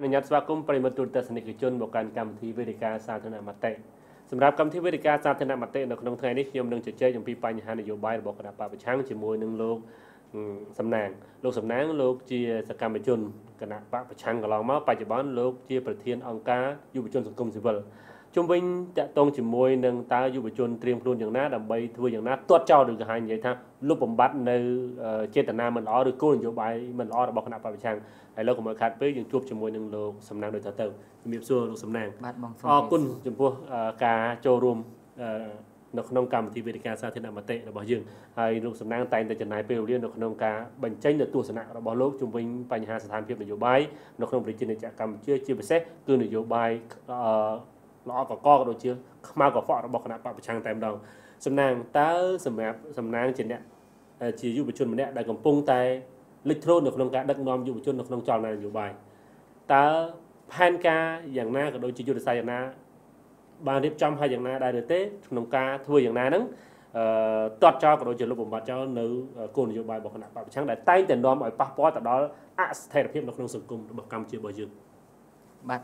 អនុញ្ញាតស្វាគមន៍ប្រិមត្តទូរទស្សនិកជនមកកាន់កម្មវិធីវេទិកាសាធារណមតិសម្រាប់កម្មវិធីវេទិកាសាធារណមតិនៅក្នុងថ្ងៃនេះខ្ញុំនឹងជជែកអំពីបញ្ហានយោបាយរបស់គណៈបព្វប្រឆាំងជាមួយនឹងលោកសំណាងលោកសំណាងលោកជាសកម្មជនគណៈបកប្រឆាំងកន្លងមកបច្ចុប្បន្នលោកជាប្រធានអង្គការយុវជនសង្គមស៊ីវិល ជុំវិញតកតងជាមួយនឹងតើយុវជនត្រៀមខ្លួនយ៉ាងណាដើម្បីធ្វើយ៉ាងណាទាត់ចោលឬក៏ហាញនិយាយថាលុបបំបត្តិនៅចេតនាមិនល្អឬគោលនយោបាយមិនល្អរបស់គណៈបព្វប្រឆាំងហើយលោកកុំឲ្យខាត់ពេកយើងជួបជាមួយនឹងលោកសំណាងដូចតទៅជំរាបសួរលោកសំណាងបាទបងសូមអរគុណចំពោះការចូលរួមនៅក្នុងកម្មវិធីវេទិកាសាធារណមតិរបស់យើងហើយលោកសំណាងតែងតែចំណាយពេលវេលានៅក្នុងការបញ្ចេញនូវទស្សនៈរបស់លោកជំវិញបញ្ហាស្ថានភាពនយោបាយនៅក្នុងប្រជាជាតិកម្ពុជាជាពិសេសគឺនយោបាយ ល្អកកក៏ដូចជាខ្មៅកខ្វក់របស់គណៈបព្វប្រឆាំងតែម្ដងសំណាងតើសម្រាប់សំណាងជាអ្នកជាយុវជនម្នាក់ដែលកំពុងតែលេចធ្លោនៅក្នុងការដឹកនាំយុវជននៅក្នុងចលនានយោបាយតើផែនការយ៉ាងណាក៏ដូចជាយុទ្ធសាស្ត្រយ៉ាងណាបានរៀបចំហើយយ៉ាងណាដែរឬទេក្នុងការធ្វើយ៉ាងណាហ្នឹងអឺទាត់ចោលក៏ដូចជាលុបបំបត្តិចោលនៅគោលនយោបាយរបស់គណៈបព្វប្រឆាំងដែលតែងតែនាំឲ្យប៉ះពាល់ទៅដល់អស្ថិរភាពនៅក្នុងសង្គមរបស់កម្ពុជារបស់យើងបាទ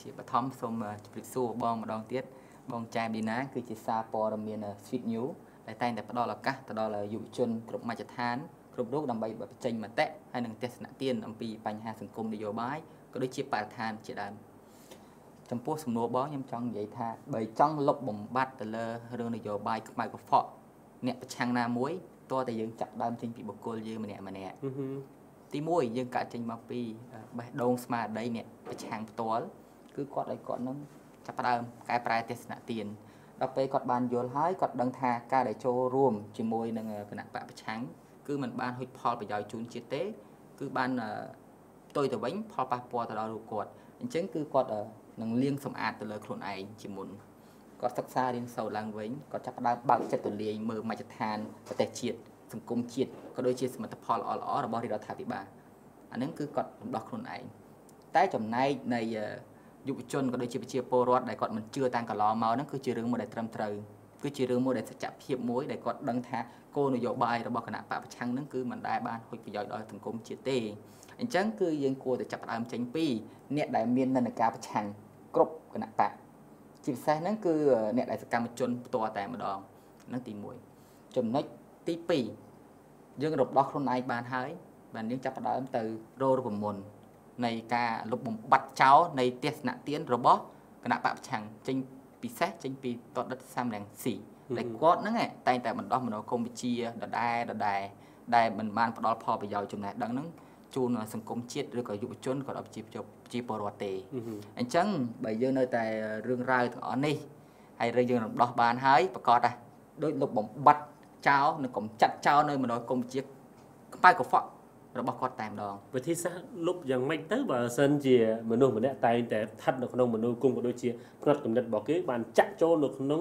ជាបឋមសូមជម្រាបសួរបងម្ដងទៀតបងចែមឌីណាគឺជាសារព័ត៌មាន Sweet New ដែលតែងតែផ្ដល់ឱកាសទៅដល់យុវជនគ្រប់មជ្ឈដ្ឋានគ្រប់រូបដើម្បីបញ្ចេញមតិហើយនឹងទស្សនៈទានអំពីបញ្ហាសង្គមនយោបាយក៏ដូចជាបរិស្ថានជាដើមចំពោះសំណួរបងខ្ញុំចង់និយាយថាបើចង់លុបបំបត្តិទៅលើរឿងនយោបាយខ្មៅកខ្វក់អ្នកប្រឆាំងណាមួយតើតែយើងចាប់ដើមចេញពីបុគ្គលយើងម្នាក់ម្នាក់ទី1យើងកាត់ចេញមកពីបេះដូងស្មារតីអ្នកប្រឆាំងផ្ទាល់ គឺគាត់ឲ្យគាត់នឹងចាប់ដើមកែប្រែទស្សនៈទានដល់ពេលគាត់បានយល់ហើយគាត់ដឹងថាការដែលចូលរួមជាមួយនឹងគណៈបកប្រឆាំងគឺมันបានហុចផលប្រយោជន៍ជូនជាតិទេ គឺបានផ្ទុយទៅវិញផលប៉ះពាល់ទៅដល់រូបគាត់អញ្ចឹងគឺគាត់នឹងលាងសម្អាតទៅលើខ្លួនឯងជាមុនគាត់សិក្សារៀនសូត្រឡើងវិញគាត់ចាប់ផ្ដើមបើកចិត្តទូលាយមើលមជ្ឈដ្ឋានប្រទេសជាតិសង្គមជាតិក៏ដូចជាសមិទ្ធផលល្អៗរបស់រដ្ឋាភិបាលអានឹងគឺគាត់រំដោះខ្លួនឯងតែចំណែកនៃ យុវជនក៏ដូចជាប្រជាពលរដ្ឋដែលគាត់មិនជឿតាំងកន្លងមកហ្នឹងគឺជារឿងមួយដែលត្រឹមត្រូវគឺជារឿងមួយដែលសច្ចភាពមួយដែលគាត់ដឹងថាគោលនយោបាយរបស់គណៈបកប្រឆាំងហ្នឹងគឺមិនដែលបានហុចប្រយោជន៍ដល់សង្គមជាតិទេអញ្ចឹងគឺយើងគួរតែចាប់ផ្ដើមចេញពីអ្នកដែលមាននិន្នាការប្រឆាំងគ្រប់គណៈបកជាពិសេសហ្នឹងគឺអ្នកដែលសកម្មជនផ្ទាល់តែម្ដងហ្នឹងទី1ចំណុចទី2យើងរំដោះខ្លួនឯងបានហើយបានយើងចាប់ផ្ដើមទៅរោរូបមន្ត នៃការលុបបំបាត់ចោលនៃទស្សនៈទានរបស់គណៈបកប្រឆាំងចេញពិសេសចេញពីតដិតសាមរាំងស៊ីដែលគាត់ហ្នឹងតែងតែបណ្ដោះមនោគមវិជ្ជាដដែលដដែលដែលមិនបានផ្ដល់ផលប្រយោជន៍ចំណេះដឹងហ្នឹងជូនសង្គមជាតិឬក៏យុវជនក៏ដល់ប្រជាប្រជាពលរដ្ឋទេអញ្ចឹងបើយើងនៅតែរឿងរ៉ាវទាំងអស់នេះហើយរឿងយើងរំដោះបានហើយប្រកាសថាដោយលុបបំបត្តិចោលនិងកំចាត់ចោលនៅមនោគមវិជ្ជាខ្បៅកខ្វក់ របស់គាត់តែម្ដងវិធីសាស្ត្រលុបយ៉ាងម៉េចទៅបើសិនជាមនុស្សម្នាក់តែងតែស្ថិតនៅក្នុងមនោគមក៏ដូចជាផ្នត់គំនិតរបស់គេបានចាក់ចូលនៅក្នុង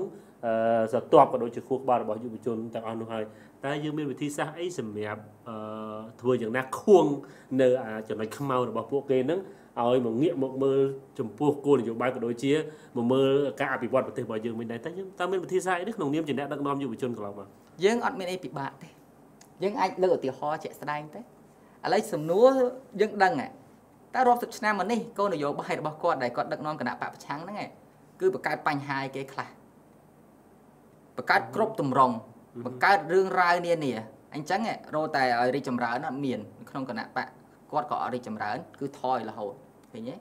ស្រទាប់ក៏ដូចជាខួរក្បាលរបស់យុវជនទាំងអស់នោះហើយតែយើងមានវិធីសាស្ត្រអីសម្រាប់ធ្វើយ៉ាងណាខួងនៅចំណុចខ្មៅរបស់ពួកគេហ្នឹងឲ្យមកងាកមកមើលចំពោះគោលនយោបាយក៏ដូចជាមកមើលការអភិវឌ្ឍប្រទេសរបស់យើងវិញដែរតែយើងតើមានវិធីសាស្ត្រអីនេះក្នុងនាមជាអ្នកដឹកនាំយុវជនកន្លងមកយើងអត់មានអីពិបាកទេយើងអាចលើកឧទាហរណ៍ជាក់ស្ដែងទេ ឥឡូវសំណួរយើងដឹងតែរាប់សិបឆ្នាំមកនេះគោលនយោបាយរបស់គាត់ដែលគាត់ដឹកនាំគណៈបកប្រឆាំងហ្នឹងគឺបង្កើតបញ្ហាឲ្យគេខ្លះបង្កើតគ្រប់ទម្រង់បង្កើតរឿងរ៉ាវនានាអញ្ចឹងរោតែឲ្យរីកចម្រើនអត់មានក្នុងគណៈបកគាត់ក៏អត់រីកចម្រើន គឺថយរហូតឃើញទេ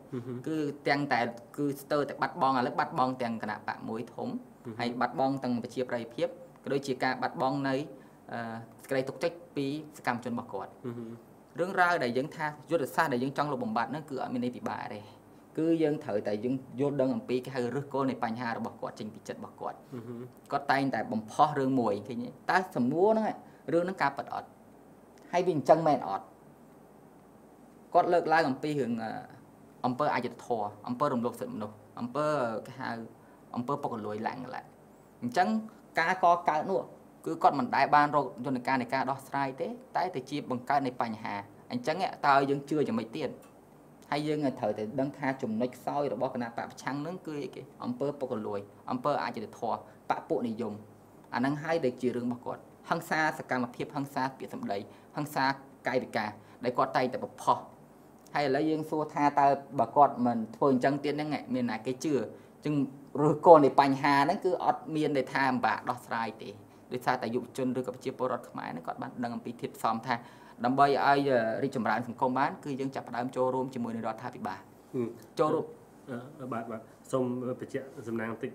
គឺទាំងតែគឺស្ទើរតែបាត់បង់ឥឡូវបាត់បង់ទាំងគណៈបកមួយធំហើយបាត់បង់ទាំងប្រជាប្រិយភាពក៏ដូចជាការបាត់បង់នៅសេចក្តីទុកចិត្តពីសកម្មជនរបស់គាត់ រឿងរ៉ាវដែលយើងថាយុទ្ធសាស្ត្រដែលយើងចង់លុបបំបត្តិហ្នឹងគឺអត់មានន័យពិបាកទេគឺយើងត្រូវតែយើងយល់ដឹងអំពីគេហៅឫសគល់នៃបញ្ហារបស់គាត់ចេញពីចិត្តរបស់គាត់គាត់តែងតែបំផុសរឿងមួយឃើញទេតើសំណួរហ្នឹងរឿងហ្នឹងការប៉ັດអត់ហើយវាអញ្ចឹងមែនអត់គាត់លើកឡើងអំពីរឿងអំពើអយុត្តិធម៌អំពើរំលោភសិទ្ធិមនុស្សអំពើគេហៅអំពើពុករលួយឡើងឡើងអញ្ចឹងការកកើតនោះគឺគាត់មិនដែលបានរកយន្តការនៃការដោះស្រាយទេតែទៅជាបង្កើតនៃបញ្ហា អញ្ចឹងតើយើងជឿយ៉ាងម៉េចទៀតហើយយើងត្រូវតែដឹងថាចំណុចខ្សោយរបស់គណៈបកប្រឆាំងនឹងគឺអីគេអំពើពុករលួយអំពើអយុត្តិធម៌បពុនិយមអានឹងហើយដែលជារឿងរបស់គាត់ហិង្សាសកម្មភាពហិង្សាពាក្យសម្ដីហិង្សាកាយវិការដែលគាត់តែងតែបផុសហើយឥឡូវយើងសួរថាតើបើគាត់មិនធ្វើអញ្ចឹងទៀតហ្នឹងមានណាគេជឿចឹងឬកូននៃបញ្ហាហ្នឹងគឺអត់មានតែថាម្បាក់ដោះស្រាយទេដោយសារតែយុវជនឬក៏ប្រជាពលរដ្ឋខ្មែរហ្នឹងគាត់បានដឹងអំពីធៀបផ្សំថា ដើម្បីឲ្យរីកចម្រើនសង្គមបានគឺយើងចាប់ផ្ដើមចូលរួមជាមួយនឹងរដ្ឋាភិបាលចូលរួមបាទបាទសូមបញ្ជាក់សំណាងបន្តិច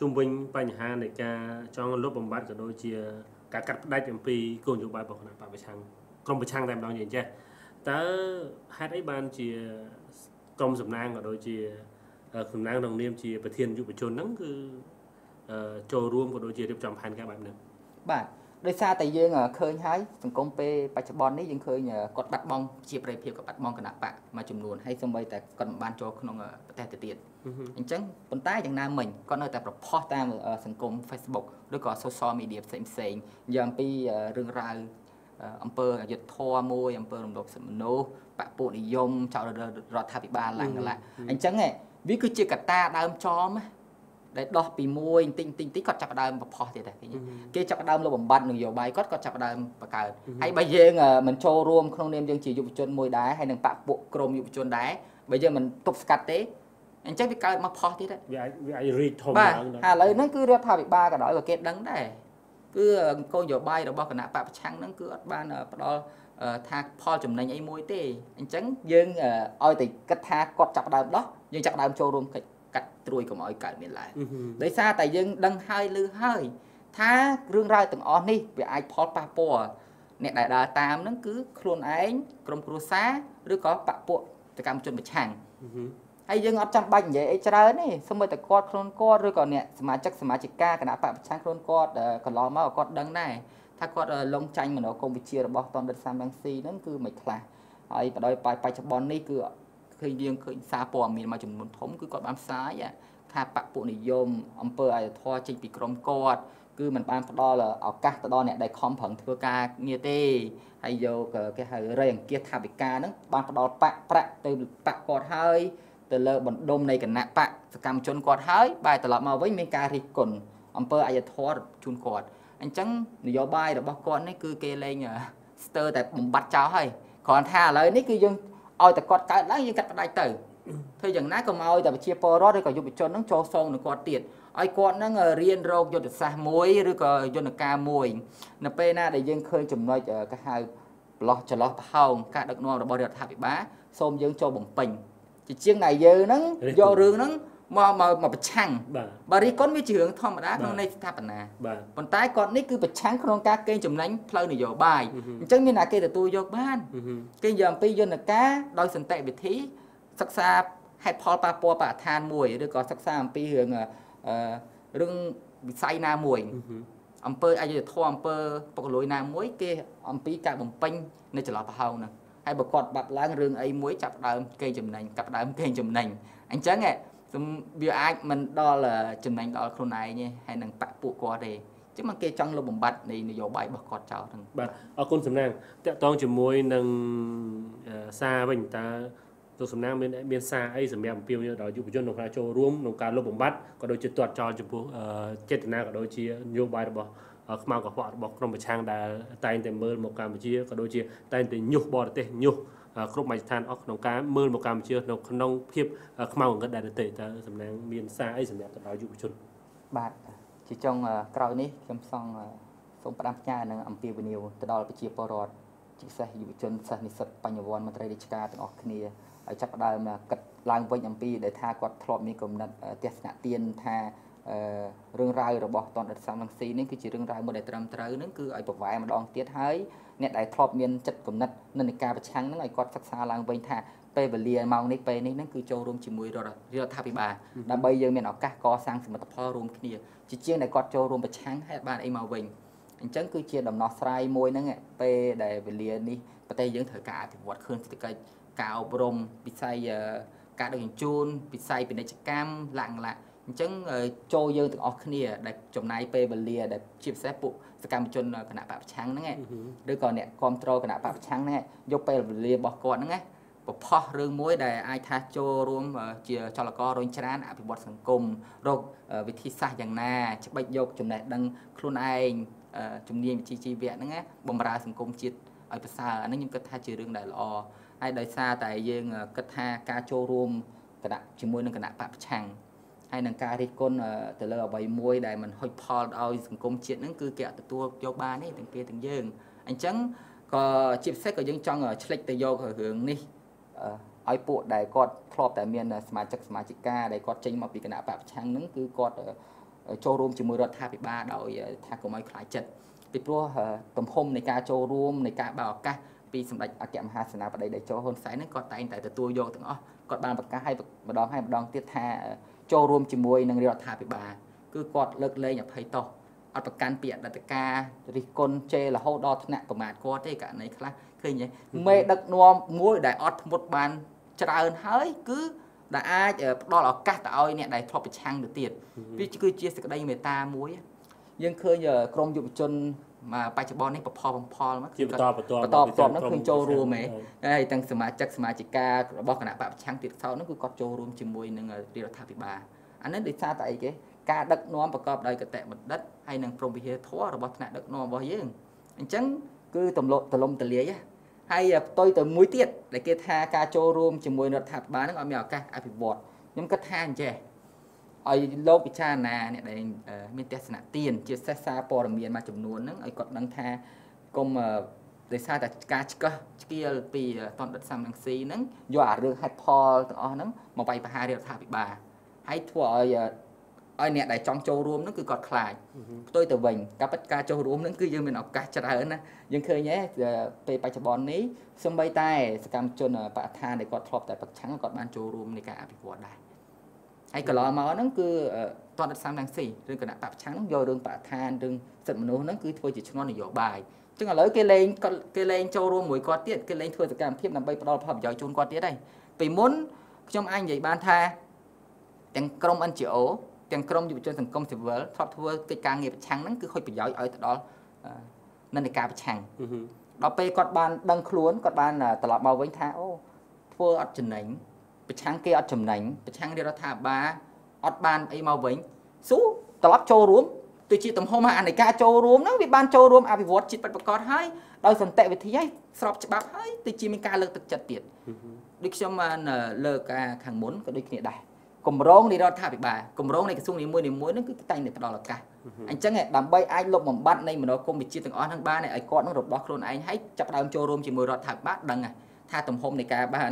ជុំវិញបញ្ហានៃការចង់លុបបំបត្តិក៏ដូចជាការកាត់ផ្ដាច់អំពីគោលនយោបាយរបស់គណៈបព្វប្រឆាំងក្រមប្រឆាំងតែម្ដងយ៉ាងចេះតើហេតុអីបានជាក្រមសំណាងក៏ដូចជាសំណាងក្នុងនាមជាប្រធានយុវជនហ្នឹងគឺចូលរួមក៏ដូចជារៀបចំផែនការបែបហ្នឹងបាទ ដោយសារតែយើងឃើញហើយសង្គមពេលបច្ចុប្បន្ននេះយើងឃើញគាត់បាត់បង់ជាប្រិយភាពគាត់បាត់បង់គណៈបកមួយចំនួនហើយសូម្បីតែគាត់មិនបានចូលក្នុងប្រទេសទៅទៀតអញ្ចឹងប៉ុន្តែយ៉ាងណាមិញគាត់នៅតែប្រផុសតាមសង្គម Facebook ឬក៏ social media ផ្សេងផ្សេងនិយាយអំពីរឿងរ៉ាវអង្គើអយុធធម៌មួយអង្គើរំលោភសិទ្ធិមនុស្សបពុនិយមចោលរដ្ឋាភិបាលឡើងកន្លះអញ្ចឹងវាគឺជាកត្តាដើមចំ ដែលដោះពីមួយបន្តិចបន្តិចបន្តិចគាត់ចាប់ដើមប្រផុសទៀតដែរគេចាប់ដើមលុបបំបត្តិនយោបាយគាត់គាត់ចាប់ដើមបង្កើតហើយបើយើងមិនចូលរួមក្នុងនាមយើងជាយុវជនមួយដែរហើយនឹងបពពួកក្រមយុវជនដែរបើយើងមិនទប់ស្កាត់ទេអញ្ចឹងវាកើតមកផុសទៀតវាអាចវាអាចរីកធំឡើងដែរឥឡូវហ្នឹងគឺរដ្ឋាភិបាលក៏ដោយក៏គេដឹងដែរគឺគោលនយោបាយរបស់គណៈបពប្រឆាំងហ្នឹងគឺអត់បានផ្ដល់ថាផលចំណេញអីមួយទេអញ្ចឹងយើងឲ្យតែគិតថាគាត់ចាប់ដើមដោះយើងចាប់ដើមចូលរួមកិច្ចកា ត់ត្រួយកុំឲ្យកើតមានឡើងដោយសារតែយើងដឹងហើយឮហើយថារឿងរ៉ាវទាំងអស់នេះវាអាចផលប៉ះពាល់អ្នកដែលដើរតាមហ្នឹងគឺខ្លួនឯងក្រុមគ្រួសារឬក៏បពពួកសកម្មជនប្រឆាំងហើយយើងអត់ចាំបាច់និយាយអីច្រើនទេសូម្បីតែគាត់ខ្លួនគាត់ឬក៏អ្នកសមាជិកសមាជិកាគណៈបកប្រឆាំងខ្លួនគាត់កន្លងមកគាត់ដឹងដែរថាគាត់លងចាញ់មនោគមវិជ្ជារបស់តនដិតសាមៀងស៊ីហ្នឹងគឺមិនខ្លះហើយបដ ாய் បច្ចុប្បន្ននេះគឺ ឃើញយើងឃើញសារព័ត៌មានមួយចំនួនធំគឺគាត់បានផ្សាយថាបពុនិយមអង្គើអយុធធរចេញពីក្រមគាត់គឺมันបានផ្ដល់ឱកាសទៅដល់អ្នកដែលខំប្រឹងធ្វើការងារទេហើយយកគេហៅរៃអង្គាសថាវិការហ្នឹងបានផ្ដល់បាក់ប្រាក់ទៅបាក់គាត់ហើយទៅលើបណ្ដុំនៃគណៈបកសកម្មជនគាត់ហើយបែរត្រឡប់មកវិញមានការរិះគន់អង្គើអយុធធរជូនគាត់អញ្ចឹងនយោបាយរបស់គាត់នេះគឺគេលែងស្ទើរតែបំបត្តិចោលហើយគ្រាន់ថាឥឡូវនេះគឺយើង ឲ្យតែគាត់កើតឡើងយើងកាត់ផ្ដាច់ទៅធ្វើយ៉ាងណាក៏មកឲ្យតែប្រជាពលរដ្ឋឬក៏យុវជននឹងចូលសងនឹងគាត់ទៀតឲ្យគាត់នឹងរៀនរោគយុទ្ធសាស្ត្រមួយឬក៏យន្តការមួយនៅពេលណាដែលយើងឃើញចំណុចគេហៅប្រឡោះចន្លោះប្រហោងការដឹកនាំរបស់រដ្ឋាភិបាលសូមយើងចូលបំពេញជាជាងដែលយើងហ្នឹងយករឿងហ្នឹង មកមកមកប្រឆាំងបាទរីកុនវាជារឿងធម្មតាក្នុងន័យស្ថាបនាប៉ុន្តែគាត់នេះគឺប្រឆាំងក្នុងការកេងចំណេញផ្លូវនយោបាយអញ្ចឹងមានតែគេទទួលយកបានគេនិយាយអំពីយន្តការដោយសន្តិវិធីសិក្សាហេតុផលប៉ះពាល់បរិស្ថានមួយឬក៏សិក្សាអំពីរឿងរឿងវិស័យណាមួយអំពើអយុធធម៌អំពើពុករលួយណាមួយគេអំពីការបំពេញនៅចន្លោះប្រហោងហ្នឹងហើយបើគាត់បាត់ឡើងរឿងអីមួយចាប់ដើមកេងចំណេញចាប់ដើមកេងចំណេញអញ្ចឹង វាអាចមិនដល់ចំណេញដល់ខ្លួនឯងទេហើយនឹងបាក់ពួកគាត់ទេចឹងមកគេចង់លុបបំបត្តិនៃនយោបាយរបស់គាត់ចោលហ្នឹងបាទអរគុណសំណាងតកតងជាមួយនឹងសារវិញតើលោកសំណាងមានមានសារអីសម្រាប់អំពាវនាវដល់យុវជនក្នុងការចូលរួមក្នុងការលុបបំបត្តិក៏ដូចជាទាត់ចោលចំពោះចេតនាក៏ដូចជានយោបាយរបស់ខ្មៅកខ្វក់របស់ក្រមប្រឆាំងដែលតែងតែមើលមកកម្ពុជាក៏ដូចជាតែងតែញុះបរទេសញុះ គ្រប់មជ្ឈដ្ឋានអស់ក្នុងការមើលមកកម្ពុជានៅក្នុងភាពខ្មៅងងឹតដែរទេតើសំណាងមានសារអីសម្រាប់ទៅដល់យុវជនបាទជាចុងក្រោយនេះខ្ញុំសង់សូមផ្ដាំផ្ញើនឹងអំពាវនាវទៅដល់ប្រជាពលរដ្ឋជាពិសេសយុវជនសិស្សនិស្សិតបញ្ញវន្តមន្ត្រីរាជការទាំងអស់គ្នាឲ្យចាប់ផ្ដើមគិតឡើងវិញអំពីដែលថាគាត់ធ្លាប់មានគំនិតទស្សនៈទានថារឿងរ៉ាវរបស់តនដិតសំឡងស៊ីនេះគឺជារឿងរ៉ាវមួយដែលត្រឹមត្រូវនឹងគឺឲ្យប្រវែម្ដងទៀតហើយ អ្នកដែលធ្លាប់មានចិត្តគំនិតនិន្នាការប្រឆាំងនឹងឲ្យគាត់សិក្សាឡើងវិញថាពេលវេលាម៉ោងនេះពេលនេះហ្នឹងគឺចូលរួមជាមួយរដ្ឋាភិបាលដើម្បីយើងមានឱកាសកសាងសមិទ្ធផលរួមគ្នាជាជាងដែលគាត់ចូលរួមប្រឆាំងហើយបានអីមកវិញអញ្ចឹងគឺជាដំណោះស្រាយមួយហ្នឹងពេលដែលវេលានេះប្រទេសយើងត្រូវការអភិវឌ្ឍឃើញសេដ្ឋកិច្ចការអប់រំវិស័យការដឹកជញ្ជូនវិស័យពាណិជ្ជកម្មឡាក់ឡាក់ អញ្ចឹងចូលយើងទាំងអស់គ្នាដែលចំណាយពេលវេលាដែលជាពិសេសពួកសកម្មជនគណៈបកប្រឆាំងហ្នឹងឬក៏អ្នកគ្រប់គ្រងគណៈបកប្រឆាំងហ្នឹងយកពេលវេលារបស់គាត់ហ្នឹងប្រផោះរឿងមួយដែលអាចថាចូលរួមជាចលកររុញច្រានអភិវឌ្ឍសង្គមរកវិធីសាស្ត្រយ៉ាងណាច្បិចយកចំណេះដឹងខ្លួនឯងជំនាញវិជ្ជាជីវៈហ្នឹងបំរើសង្គមជាតិឲ្យប្រសើរអានេះខ្ញុំគិតថាជារឿងដែលល្អហើយដោយសារតែយើងគិតថាការចូលរួមគណៈជាមួយនឹងគណៈបពប្រឆាំង ហើយនឹងការរិះគន់ទៅលើអ្វីមួយដែលมันហុចផលឲ្យសង្គមជាតិហ្នឹងគឺគេអត់ទទួលយកបានទេទាំងគេទាំងយើងអញ្ចឹងក៏ជាពិសេសក៏យើងចង់ឆ្លិចទៅយករឿងនេះឲ្យពួកដែលគាត់ធ្លាប់តែមានសមាជិកសមាជិកាដែលគាត់ចេញមកពីគណៈបពប្រឆាំងហ្នឹងគឺគាត់ចូលរួមជាមួយរដ្ឋាភិបាលដោយថាកុំឲ្យខ្លាចចិត្តពីព្រោះទំហំនៃការចូលរួមនៃការបើកឱកាសពីសម្ដេចអគ្គមហាសេនាបតីតេជោហ៊ុនសែនហ្នឹងគាត់តែងតែទទួលយកទាំងអស់គាត់បានប្រកាសឲ្យម្ដងហើយម្ដងទៀតថា ចូលរួមជាមួយនឹងរដ្ឋាភិបាលគឺគាត់លើកលែងអភ័យទោសអត់ប្រកាន់ពីអតីតកាលរិះគន់ជេររហូតដល់ថ្នាក់ប្រមាថគាត់ទេករណីខ្លះឃើញទេមេដឹកនាំមួយដែលអត់ធ្មត់បានច្រើនហើយគឺដែលអាចផ្ដល់ឱកាសទៅឲ្យអ្នកដែលធ្លាប់ប្រឆាំងទៅទៀតវាគឺជាសេចក្តីមេត្តាមួយយើងឃើញក្រមយុវជនមក បច្ចុប្បន្ននេះប្រផលបំផលមកគឺបន្តបន្តបន្តបន្តហ្នឹងឃើញចូលរួមហ៎ហើយទាំងសមាជិកសមាជិការបស់គណៈបកប្រឆាំងទៀតសោតហ្នឹងគឺគាត់ចូលរួមជាមួយនឹងរដ្ឋាភិបាលអានេះដោយសារតែអីគេការដឹកនាំប្រកបដោយកតេបណ្ឌិតហើយនឹងព្រមវិហារធម៌របស់ថ្នាក់ដឹកនាំរបស់យើងអញ្ចឹងគឺទម្លាប់ទលំទលាយហើយផ្ទុយទៅមួយទៀតដែលគេថាការចូលរួមជាមួយរដ្ឋាភិបាលហ្នឹងអត់មានឱកាសអភិវឌ្ឍខ្ញុំគិតថាអញ្ចេះ ឲ្យលោកពិចារណាអ្នកដែលមានទស្សនៈទានជាសេះសារព័ត៌មានមួយចំនួនហ្នឹងឲ្យគាត់ដឹងថាគុំដោយសារតែការឆ្កឹះឆ្កៀលពីតនដិតសំរងស៊ីហ្នឹងយកអារឿងហេតុផលទាំងអស់ហ្នឹងមកវាយប្រហាររដ្ឋាភិបាលហើយធ្វើឲ្យឲ្យអ្នកដែលចង់ចូលរួមហ្នឹងគឺគាត់ខ្លាចផ្ទុយទៅវិញការពិតការចូលរួមហ្នឹងគឺយើងមានឱកាសច្រើនណាយើងឃើញទេពេលបច្ចុប្បន្ននេះសម្បីតែសកម្មជនបរិស្ថានដែលគាត់ធ្លាប់តែប្រឆាំងគាត់បានចូលរួមនៃការអភិវឌ្ឍដែរ ហើយកន្លងមកហ្នឹងគឺតនដិតសាមទាំងស៊ីឬគណៈបពប្រឆាំងហ្នឹងយករឿងបរិស្ថានរឿងសិទ្ធិមនុស្សហ្នឹងគឺធ្វើជាឈ្នន់នយោបាយចឹងឥឡូវគេលែងគេលែងចូលរួមមួយគាត់ទៀតគេលែងធ្វើសកម្មភាពដើម្បីផ្ដល់ផលប្រយោជន៍ជូនគាត់ទៀតហើយពីមុនខ្ញុំអាចនិយាយបានថាទាំងក្រុម NGO ទាំងក្រមយុវជនសង្គមស៊ីវិលធ្លាប់ធ្វើកិច្ចការងារប្រឆាំងហ្នឹងគឺហុចប្រយោជន៍ឲ្យទៅដល់និន្នាការប្រឆាំងដល់ពេលគាត់បានដឹងខ្លួនគាត់បានត្រឡប់មកវិញថាអូធ្វើអត់ចំណេញ ប្រឆាំងគេអត់ចំណេញប្រឆាំងរដ្ឋាភិបាលអត់បានអីមកវិញស៊ូត្រឡប់ចូលរួមទៅជាទំហំអានៃការចូលរួមហ្នឹងវាបានចូលរួមអភិវឌ្ឍជាតិពិតប្រាកដហើយដោយសន្តិវិធីហើយស្របច្បាប់ហើយទៅជាមានការលើកទឹកចិត្តទៀតដូចខ្ញុំបានលើកការខាងមុនក៏ដូចគ្នាដែរគម្រោងនៃរដ្ឋាភិបាលគម្រោងនៃក្រសួងនីមួយៗហ្នឹងគឺតែងតែផ្ដល់ឱកាសអញ្ចឹងដើម្បីអាចលុបបំបាត់នៃមនោគមវិជ្ជាទាំងអស់ហ្នឹងបានឲ្យគាត់នឹងរបស់ខ្លួនឯងហើយចាប់ដើមចូលរួមជាមួយរដ្ឋាភិបាលដឹងថាទំហំនៃការបាន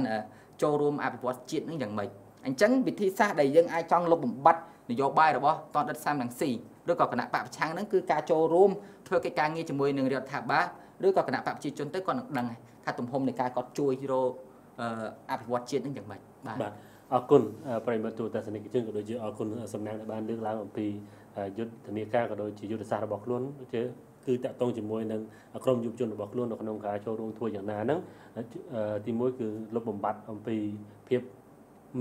ចូលរួមអភិវឌ្ឍជាតិហ្នឹងយ៉ាងម៉េចអញ្ចឹងវិធីសាស្ត្រដែលយើងអាចចង់លុបបំបាត់នយោបាយរបស់តនដិតសាមទាំងស៊ីឬក៏គណៈបកប្រឆាំងហ្នឹងគឺការចូលរួមធ្វើកិច្ចការងារជាមួយនឹងរដ្ឋាភិបាលឬក៏គណៈបកប្រជាជនទៅគាត់នឹងដឹងថាទំហំនៃការគាត់ជួយរកអភិវឌ្ឍជាតិហ្នឹងយ៉ាងម៉េចបាទអរគុណប្រិមត្តទូទស្សនិកជនក៏ដូចជាអរគុណសំណាងដែលបានលើកឡើងអំពីយុទ្ធនាការក៏ដូចជាយុទ្ធសាស្ត្ររបស់ខ្លួនដូចជា គឺតាក់ទងជាមួយនឹងក្រមយុវជនរបស់ខ្លួននៅក្នុងការចូលរួមធ្វើយ៉ាងណាហ្នឹងទីមួយគឺលុបបំបាត់អំពីភាព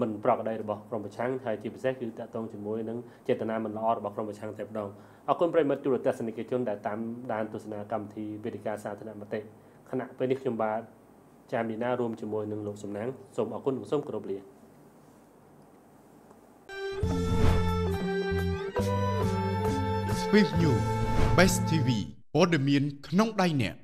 មិនប្រក្រតីរបស់ក្រមប្រឆាំងហើយជាពិសេសគឺតាក់ទងជាមួយនឹងចេតនាមិនល្អរបស់ក្រមប្រឆាំងតែម្ដងអរគុណប្រិមិត្តទូរទស្សនិកជនដែលតាមដានទស្សនាកម្មវិធីវេទិកាសាធារណមតិខណៈពេលនេះខ្ញុំបាទចាមឌីណារួមជាមួយនឹងលោកសំណាងសូមអរគុណសូមគោរពលា Swift News Best TV ព័ត៌មានក្នុងដៃអ្នក